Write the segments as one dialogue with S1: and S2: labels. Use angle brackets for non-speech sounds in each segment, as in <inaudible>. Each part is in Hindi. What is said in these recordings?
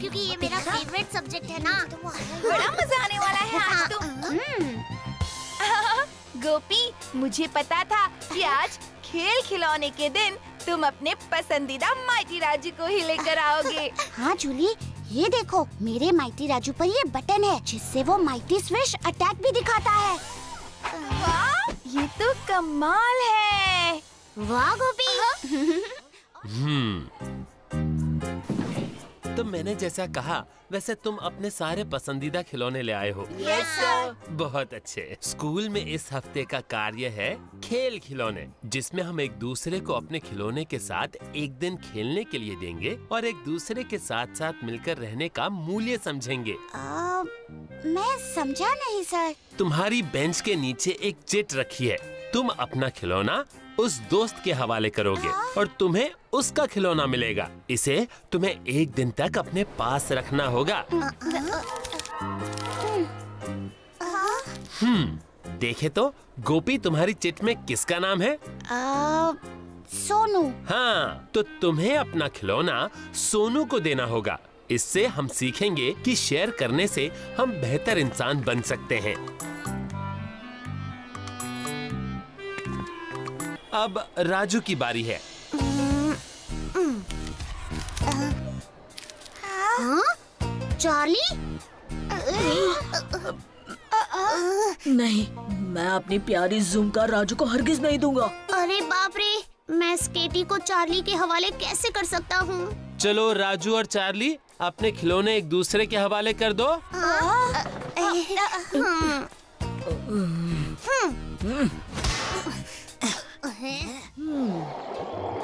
S1: क्योंकि ये मेरा फेवरेट सब्जेक्ट है ना।
S2: बड़ा मज़ा आने वाला है आज तो।
S1: हम्म, <laughs>
S2: गोपी मुझे पता था कि आज खेल खिलौने के दिन तुम अपने पसंदीदा माइटी राजू को ही लेकर आओगे। <laughs>
S1: हाँ जूली ये देखो मेरे माइटी राजू पर ये बटन है जिससे वो माइटी स्विश अटैक भी दिखाता है।
S2: वाह ये तो कमाल है।
S1: वाह गोपी। <laughs>
S3: हम्म। तो मैंने जैसा कहा वैसे तुम अपने सारे पसंदीदा खिलौने ले आए हो।
S2: सर
S3: बहुत अच्छे। स्कूल में इस हफ़्ते का कार्य है खेल खिलौने जिसमें हम एक दूसरे को अपने खिलौने के साथ एक दिन खेलने के लिए देंगे और एक दूसरे के साथ साथ मिलकर रहने का मूल्य समझेंगे।
S1: आ, मैं समझा नहीं सर
S3: तुम्हारी बेंच के नीचे एक चिट रखी है। तुम अपना खिलौना उस दोस्त के हवाले करोगे और तुम्हें उसका खिलौना मिलेगा। इसे तुम्हें एक दिन तक अपने पास रखना होगा। हम्म देखे तो गोपी तुम्हारी चिट में किसका नाम है?
S1: आ, सोनू।
S3: हाँ तो तुम्हें अपना खिलौना सोनू को देना होगा। इससे हम सीखेंगे कि शेयर करने से हम बेहतर इंसान बन सकते हैं। अब राजू की बारी है।
S1: हाँ? चार्ली?
S4: नहीं मैं अपनी प्यारी जूमकार राजू को हरगिज नहीं दूँगा।
S1: अरे बाप रे मैं स्केटी को चार्ली के हवाले कैसे कर सकता हूँ?
S3: चलो राजू और चार्ली अपने खिलौने एक दूसरे के हवाले कर दो।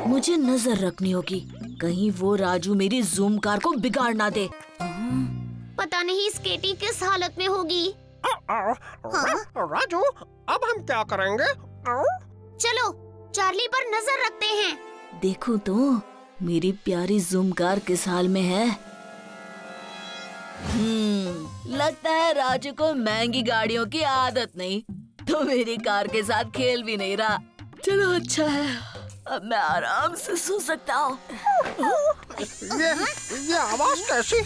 S4: मुझे नज़र रखनी होगी। कहीं वो राजू मेरी जूम कार को बिगाड़ ना दे।
S1: पता नहीं स्केटी किस हालत में होगी।
S5: राजू अब हम क्या करेंगे?
S1: चलो चार्ली पर नज़र रखते हैं।
S4: देखो तो मेरी प्यारी जूम कार किस हाल में है? हम्म लगता है राजू को महँगी गाड़ियों की आदत नहीं तो मेरी कार के साथ खेल भी नहीं रहा। चलो अच्छा है। अब मैं आराम से सो सकता हूँ।
S5: ये ये आवाज़ कैसी?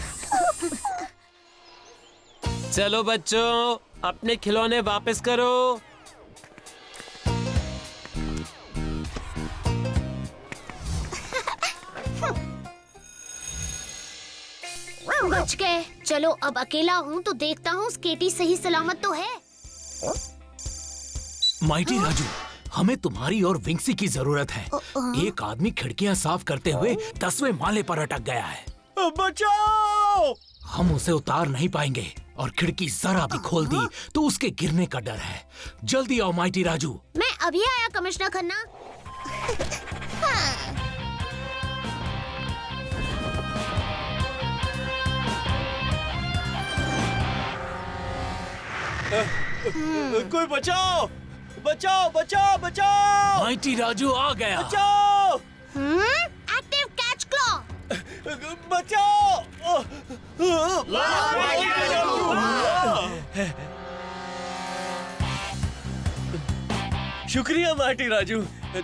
S3: चलो बच्चों अपने खिलौने वापस करो।
S1: बच गए। चलो अब अकेला हूँ तो देखता हूँ स्केटी सही सलामत तो है।
S6: माइटी राजू हमें तुम्हारी और विंक्सी की ज़रूरत है। एक आदमी खिड़कियाँ साफ़ करते हुए दसवें माले पर अटक गया है।
S5: बचाओ!
S6: हम उसे उतार नहीं पाएँगे और खिड़की जरा भी खोल दी तो उसके गिरने का डर है। जल्दी आओ माइटी राजू।
S1: मैं अभी आया कमिश्नर खन्ना।
S5: कोई बचाओ! बचाओ बचाओ बचाओ।
S6: माइटी राजू आ गया।
S5: बचाओ।
S1: एक्टिव कैच क्लॉ
S5: बचाओ। शुक्रिया माटी राजू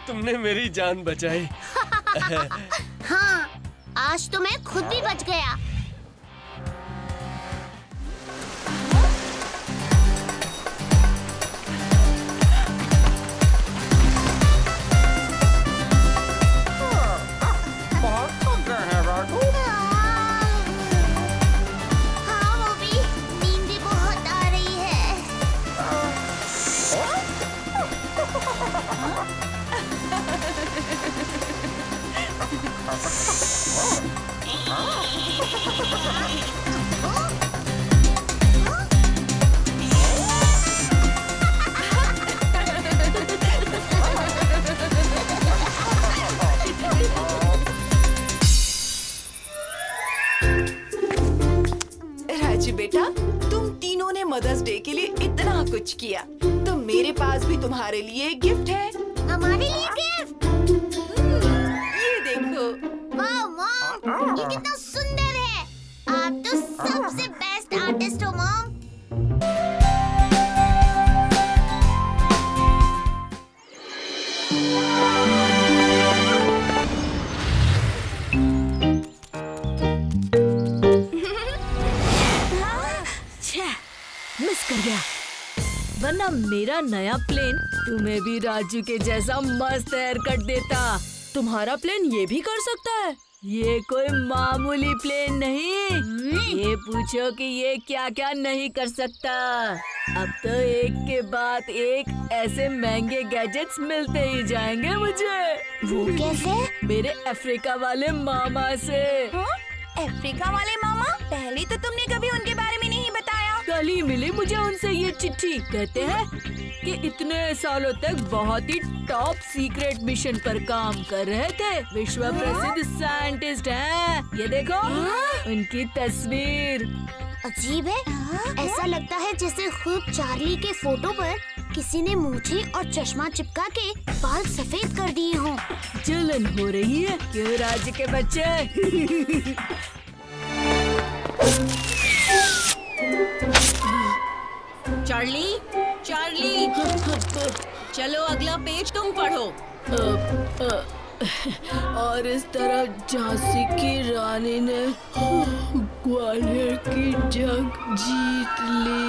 S5: तुमने मेरी जान बचाई। <laughs>
S1: हाँ आज तो मैं खुद भी बच गया।
S2: तुम्हारे लिए गिफ्ट है।
S1: हमारे लिए गिफ्ट?
S2: हम्म, ये देखो।
S1: वाह मॉम ये कितना सुंदर है। आप तो सबसे बेस्ट आर्टिस्ट हो मॉम Yeah. <laughs>
S4: वरना मेरा नया प्लेन तुम्हें भी राजू के जैसा मस्त हेयर कट देता। तुम्हारा प्लेन ये भी कर सकता है। ये कोई मामूली प्लेन नहीं। ये पूछो कि ये क्या क्या नहीं कर सकता। अब तो एक के बाद एक ऐसे महँगे गैजेट्स मिलते ही जाएँगे मुझे।
S1: वो कैसे?
S4: मेरे अफ्रीका वाले मामा से।
S2: हाँ? अफ्रीका वाले मामा? पहले तो तुमने कभी उनके
S4: कल ही मिली मुझे उनसे ये चिट्ठी। कहते हैं कि इतने सालों तक बहुत ही टॉप सीक्रेट मिशन पर काम कर रहे थे। विश्व प्रसिद्ध साइंटिस्ट हैं। ये देखो उनकी तस्वीर।
S1: अजीब है। ऐसा लगता है जैसे खुद चार्ली के फ़ोटो पर किसी ने मूछे और चश्मा चिपका के बाल सफ़ेद कर दिए हों।
S4: जलन हो रही है। क्यों राज्य के बच्चे? <laughs>
S7: चार्ली चार्ली चलो अगला पेज तुम पढ़ो।
S4: और इस तरह झांसी की रानी ने ग्वालियर की जंग जीत ली।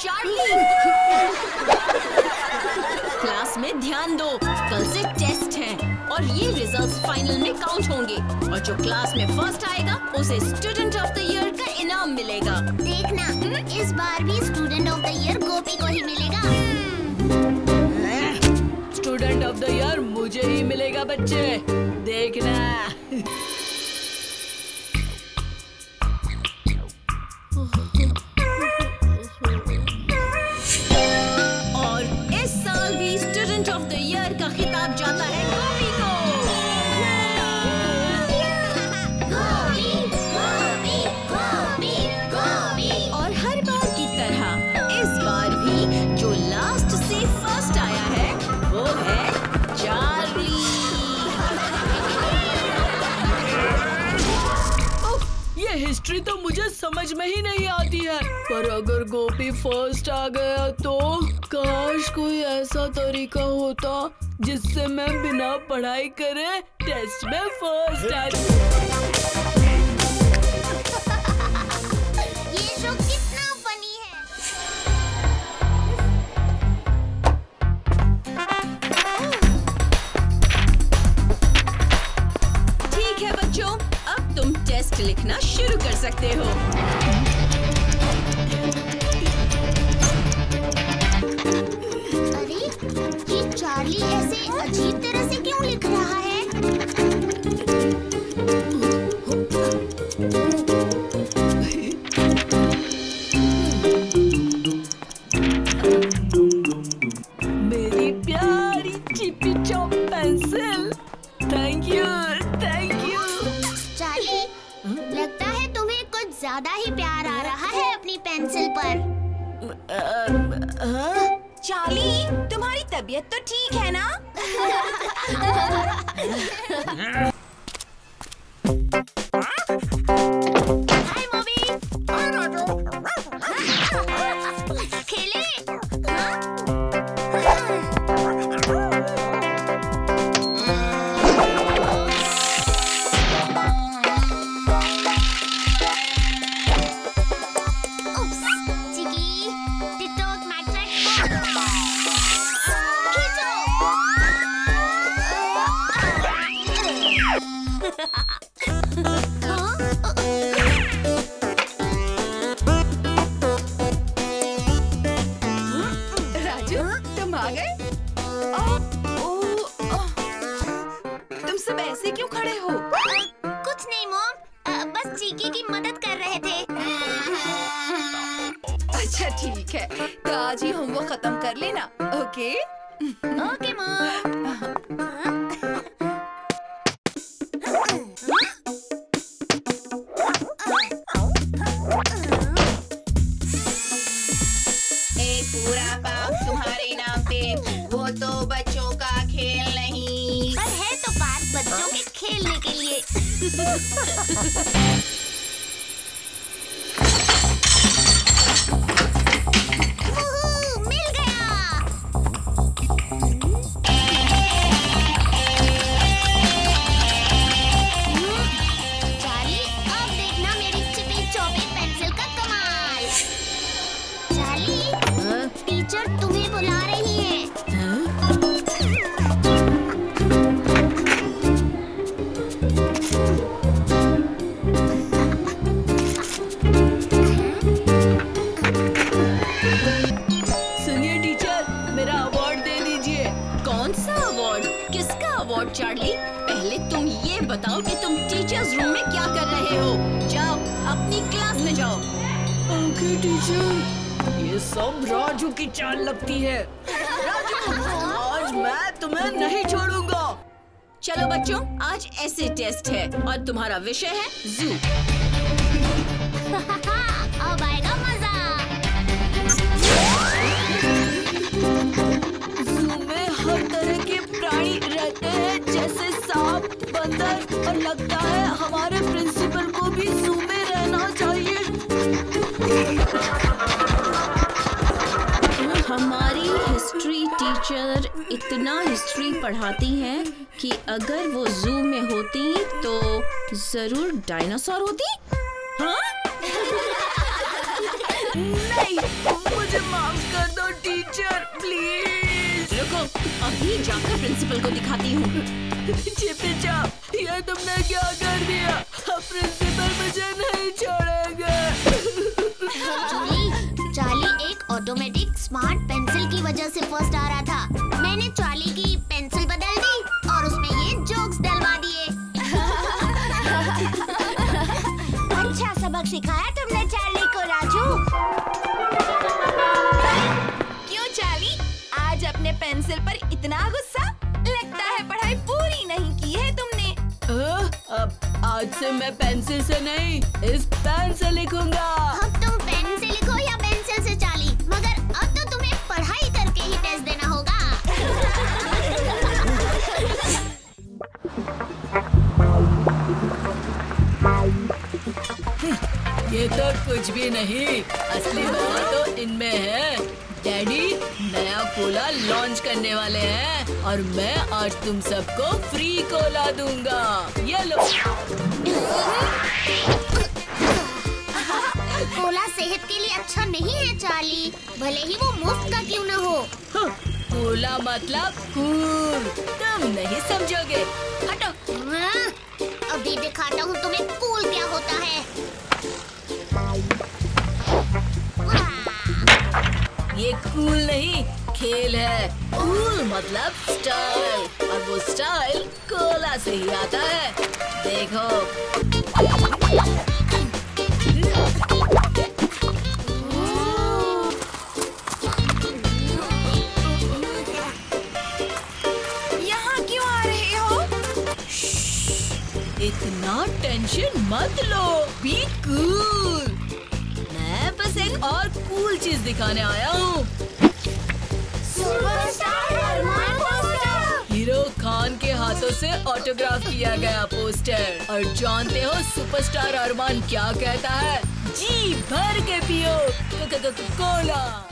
S7: चार्ली क्लास में ध्यान दो। कल से टेस्ट है और ये रिजल्ट्स फाइनल में काउंट होंगे। और जो क्लास में फ़र्स्ट आएगा उसे स्टूडेंट ऑफ़ द ईयर इनाम मिलेगा।
S1: देखना। इस बार भी student of the year Gopi को ही मिलेगा।
S4: स्टूडेंट ऑफ़ द ईयर मुझे ही मिलेगा बच्चे। देखना। समझ में ही नहीं आती है। पर अगर गोपी फ़र्स्ट आ गया तो काश कोई ऐसा तरीका होता जिससे मैं बिना पढ़ाई करे टेस्ट में फ़र्स्ट आ
S1: ये
S7: लिखना शुरू कर सकते हो।
S1: ねえ。कर
S2: लेना ओके?
S1: ओके मॉम
S7: एक पूरा पाप तुम्हारे नाम पे वो तो बच्चों का खेल नहीं।
S1: पर है तो बात बच्चों के खेलने के लिए।
S4: टीचर ये सब राजू की चाल लगती है। राजू आज मैं तुम्हें नहीं छोड़ूँगा।
S7: चलो बच्चों आज ऐसे टेस्ट है और तुम्हारा विषय है जू। <laughs>
S1: अब आएगा मज़ा।
S4: जू में हर तरह के प्राणी रहते हैं जैसे सांप बंदर और लगता है हमारे प्रिंसिपल को भी जू में
S7: टीचर इतना हिस्ट्री पढ़ाती हैं कि अगर वो जू में होती तो ज़रूर डायनासोर होती। हाँ?
S4: नहीं मुझे माफ़ कर दो टीचर प्लीज़।
S7: रुको अभी जाकर प्रिंसिपल को दिखाती हूँ।
S4: चिपी चाप ये तुमने क्या कर दिया? अब प्रिंसिपल मुझे नहीं छोड़ेगा।
S1: जूली चार्ली एक ऑटोमेटिक स्मार्ट वजह से फ़र्स्ट आ रहा था। मैंने चार्ली की पेंसिल बदल दी और उसमें ये जोक्स डलवा दिए। अच्छा सबक सिखाया तुमने चार्ली को राजू।
S2: क्यों चाली आज अपने पेंसिल पर इतना गुस्सा? लगता है पढ़ाई पूरी नहीं की है तुमने।
S4: अ, अब आज से मैं पेंसिल से नहीं इस पेन से लिखूँगा।
S1: ये तो
S4: कुछ भी नहीं। असली मज़ा तो इनमें है। डैडी नया कोला लॉन्च करने वाले हैं और मैं आज तुम सबको फ्री कोला दूँगा। ये लो।
S1: कोला सेहत के लिए अच्छा नहीं है चार्ली भले ही वो मुफ़्त का क्यों न हो।
S4: हाँ, कोला मतलब कूल तुम नहीं समझोगे। हटो।
S1: हाँ, अभी दिखाता हूँ तुम्हें कूल क्या होता है।
S4: ये कूल नहीं खेल है। कूल मतलब स्टाइल और वो स्टाइल कोला से ही आता है। देखो।
S2: यहाँ क्यों आ रहे हो?
S4: इतना टेंशन मत लो। बी कूल एक और कूल चीज़ दिखाने आया हूँ। हीरो खान के हाथों से ऑटोग्राफ किया गया पोस्टर और जानते हो सुपरस्टार अरमान क्या कहता है? जी, भर के पियो। क- क- क- कोला।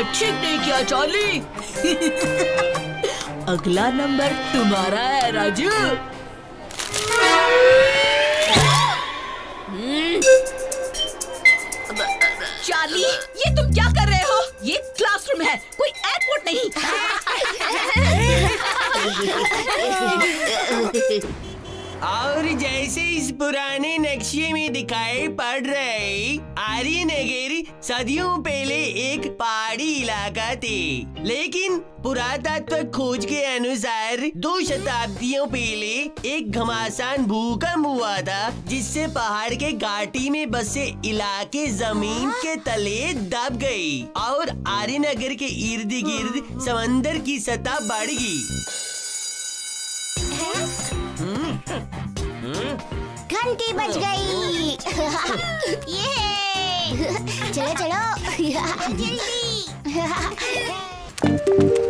S1: तुमने ठीक नहीं किया चार्ली <laughs>
S4: अगला नंबर तुम्हारा है राजू.
S7: चार्ली ये तुम क्या कर रहे हो? ये क्लासरूम है कोई एयरपोर्ट नहीं. <laughs> <laughs>
S8: और जैसे इस पुराने नक्शे में दिखाई पड़ रहे आर्यनगर सदियों पहले एक पहाड़ी इलाका थे। लेकिन पुरातत्व खोज के अनुसार दो शताब्दियों पहले एक घमासान भूकंप हुआ था, जिससे पहाड़ के घाटी में बसे इलाके ज़मीन के तले दब गई और आर्यनगर के इर्द गिर्द समंदर की सतह बढ़ गई।
S1: घंटी बज गई। <laughs> ये चलो चलो। जल्दी जल्दी। <laughs>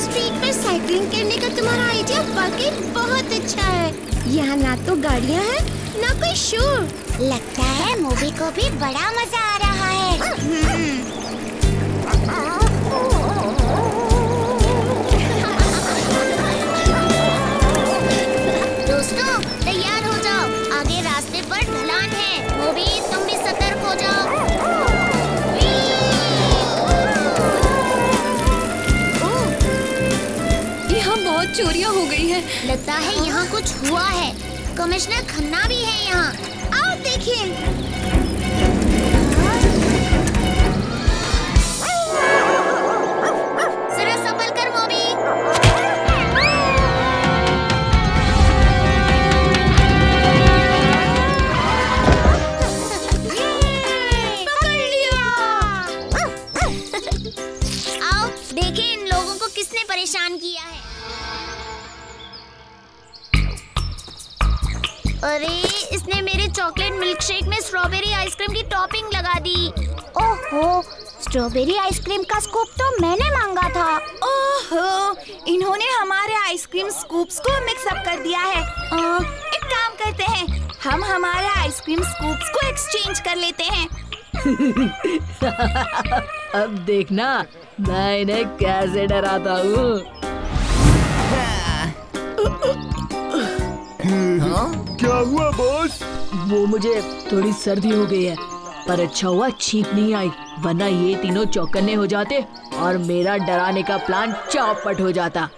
S1: स्ट्रीट पर साइकिलिंग करने का तुम्हारा आइडिया वाकई बहुत अच्छा है। यहाँ ना तो गाड़ियाँ हैं ना कोई शोर लगता है मूवी को भी बड़ा मज़ा आ रहा है।
S7: चोरियाँ हो गई है।
S1: लगता है यहाँ कुछ हुआ है। कमिश्नर खन्ना भी है यहाँ। आओ देखिए। स्ट्रॉबेरी आइसक्रीम का स्कूप तो मैंने मांगा था।
S2: ओहो इन्होंने हमारे आइसक्रीम स्कूप्स को मिक्स अप कर दिया है। अ, एक काम करते हैं हम हमारे आइसक्रीम स्कूप्स को एक्सचेंज कर लेते हैं। <laughs>
S4: अब देखना मैं इन्हें कैसे डराता हूँ।
S9: क्या हुआ बॉस
S4: वो मुझे थोड़ी सर्दी हो गई है। पर अच्छा हुआ छीप नहीं आई, वरना ये तीनों चौकन्ने हो जाते और मेरा डराने का प्लान चौपट हो जाता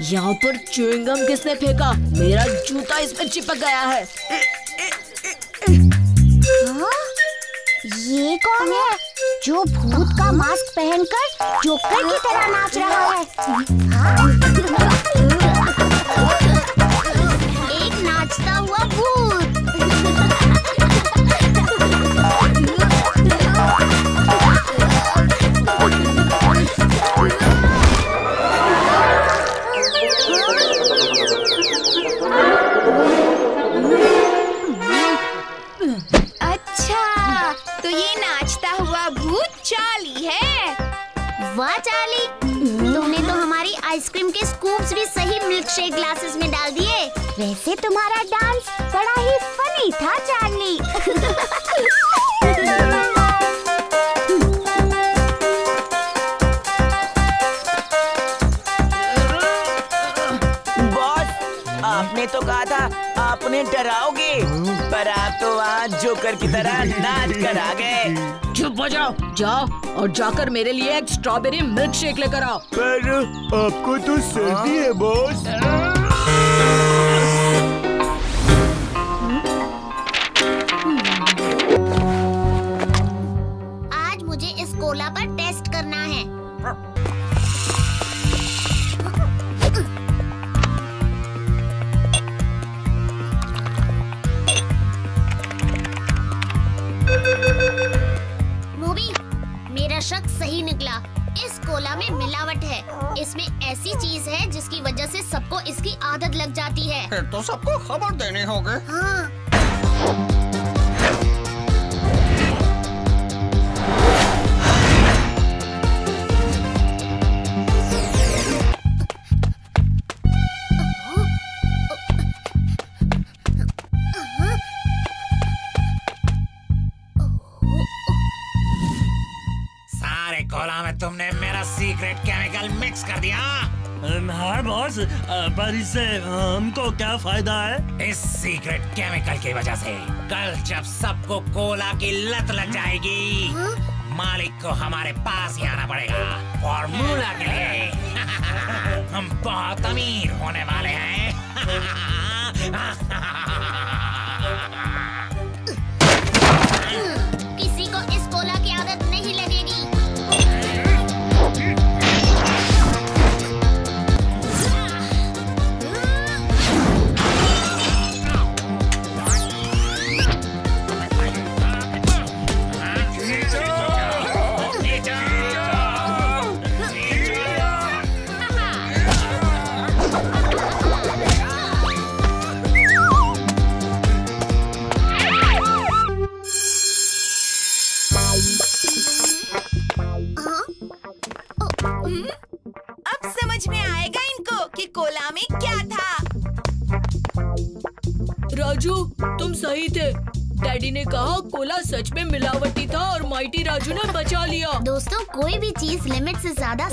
S4: यहाँ पर च्युइंगम किसने फेंका मेरा जूता इसमें चिपक गया हाँ?
S1: ये कौन है जो भूत का मास्क पहनकर जोकर की तरह नाच रहा है हाँ? वाह चाली तुमने तो हमारी आइसक्रीम के स्कूप्स भी सही मिल्क शेक ग्लासेस में डाल दिए। वैसे तुम्हारा डांस बड़ा ही फनी था, चार्ली।
S8: आपने तो कहा था आप उन्हें डराओगे, पर आप तो आज जोकर की तरह नाच कर आ गए।
S4: हो जाओ जाओ और जाकर मेरे लिए एक स्ट्रॉबेरी मिल्क शेक लेकर आओ।
S9: पर आपको तो सर्दी है बॉस
S1: मेरा शक सही निकला। इस कोला में मिलावट है। इसमें ऐसी चीज़ है जिसकी वजह से सबको इसकी आदत लग जाती है।
S10: फिर तो सबको खबर देने होगे।
S1: हाँ
S11: पर इससे हमको क्या फ़ायदा है?
S12: इस सीक्रेट केमिकल की वजह से कल जब सबको कोला की लत लग जाएगी मालिक को हमारे पास ही आना पड़ेगा। फॉर्मूला के लिए। <laughs> हम बहुत अमीर होने वाले हैं। <laughs> <laughs>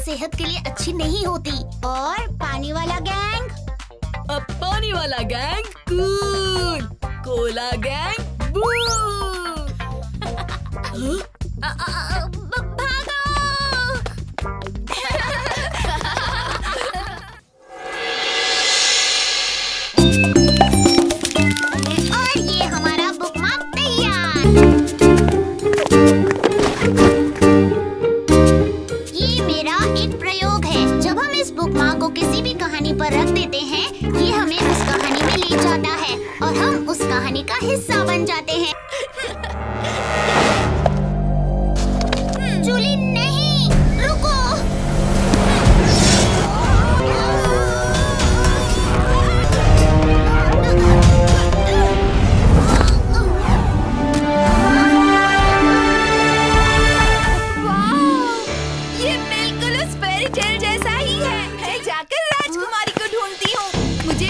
S1: सेहत के लिए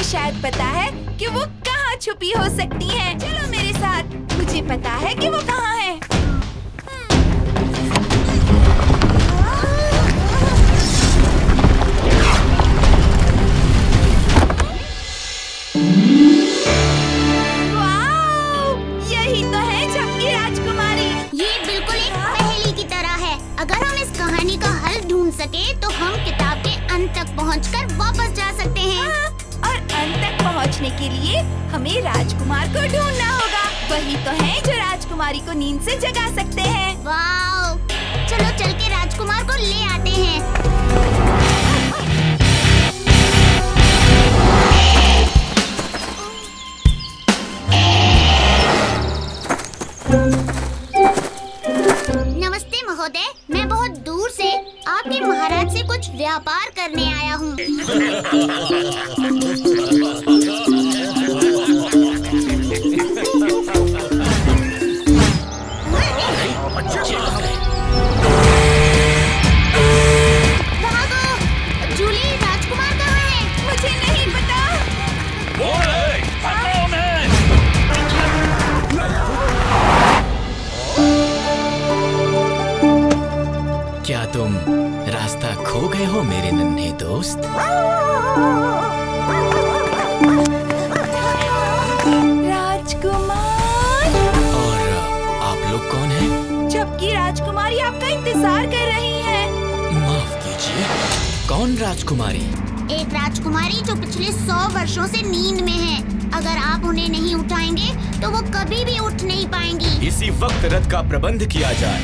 S2: शायद पता है कि वो कहाँ छुपी हो सकती है। चलो मेरे साथ। मुझे पता है कि वो कहाँ है। यही तो है राजकुमारी।
S1: ये बिल्कुल एक पहेली की तरह है। अगर हम इस कहानी का हल ढूंढ सके तो हम किताब के अंत तक पहुंचकर वापस जा सकते
S2: अंत तक पहुँचने के लिए हमें राजकुमार को ढूंढना होगा। वही तो है जो राजकुमारी को नींद से जगा सकते हैं।
S1: वाओ। चलो चल के राजकुमार को ले आते हैं। व्यापार करने आया हूँ। <laughs>
S6: खो गए हो मेरे नन्हे दोस्त?
S2: राजकुमार।
S6: और आप लोग कौन हैं?
S2: झपकी राजकुमारी आपका इंतज़ार कर रही है।
S6: माफ़ कीजिए। कौन राजकुमारी?
S1: एक राजकुमारी जो पिछले सौ वर्षों से नींद में है। अगर आप उन्हें नहीं उठाएँगे तो वो कभी भी उठ नहीं पाएँगी।
S6: इसी वक्त रथ का प्रबंध किया जाए।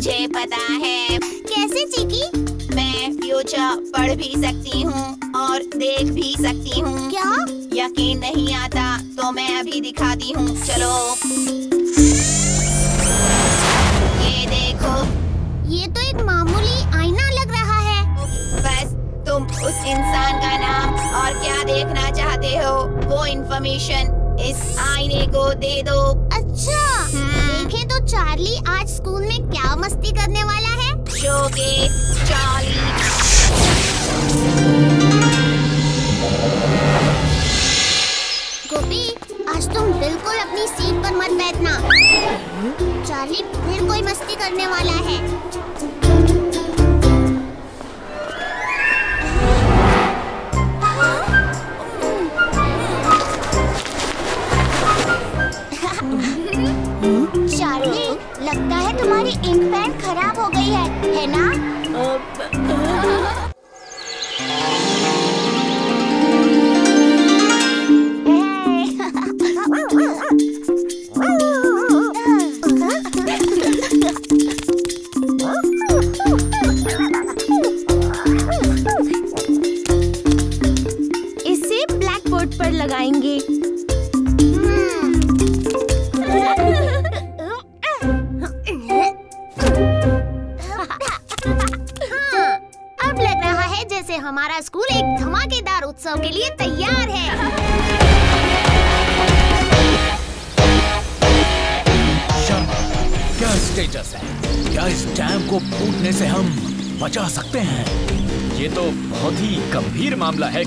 S6: मुझे पता
S1: है। कैसे चीकी?
S2: मैं फ्यूचर पढ़ भी सकती हूँ और देख भी सकती हूँ।
S1: क्या?
S2: यकीन नहीं आता तो मैं अभी दिखाती हूँ। चलो। ये देखो।
S1: ये तो एक मामूली आईना लग रहा है।
S2: बस तुम उस इंसान का नाम और क्या देखना चाहते हो वो इन्फॉर्मेशन इस आईने को दे दो।
S1: अच्छा देखें तो चार्ली आज स्कूल में क्या मस्ती करने वाला है।
S2: Showcase Charlie.
S1: गोपी आज तुम बिल्कुल अपनी सीट पर मत बैठना। चार्ली फिर कोई मस्ती करने वाला है। लगता है तुम्हारी इंक पेन खराब हो गई है है ना?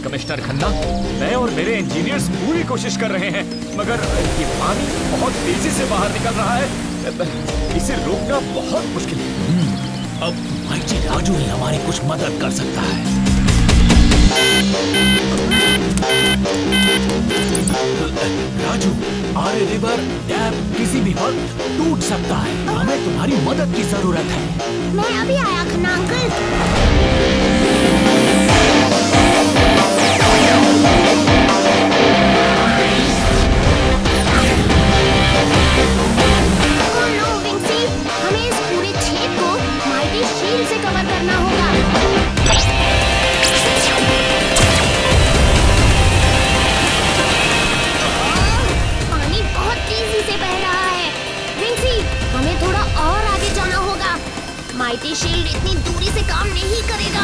S13: कमिश्नर खन्ना मैं और मेरे इंजीनियर्स पूरी कोशिश कर रहे हैं मगर ये पानी बहुत तेज़ी से बाहर निकल रहा है। इसे रोकना बहुत मुश्किल है।
S6: अब माइटी राजू ही हमारी कुछ मदद कर सकता है। राजू आर्य रिवर डैम किसी भी वक्त टूट सकता है। हमें तुम्हारी मदद की ज़रूरत है।
S1: मैं अभी आया खन्ना अंकल। माइटी शील्ड इतनी दूरी से काम नहीं करेगा।